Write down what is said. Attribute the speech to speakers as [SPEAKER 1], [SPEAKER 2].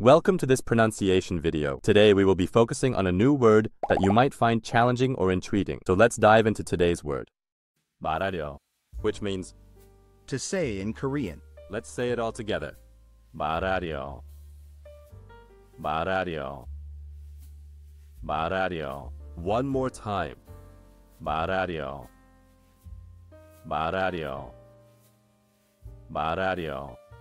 [SPEAKER 1] Welcome to this pronunciation video. Today we will be focusing on a new word that you might find challenging or intriguing. So let's dive into today's word. 말하려, which means
[SPEAKER 2] To say in Korean.
[SPEAKER 1] let's say it all together. 말하려. 말하려. 말하려. One more time. 말하려. 말하려. 말하려.